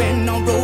when I roll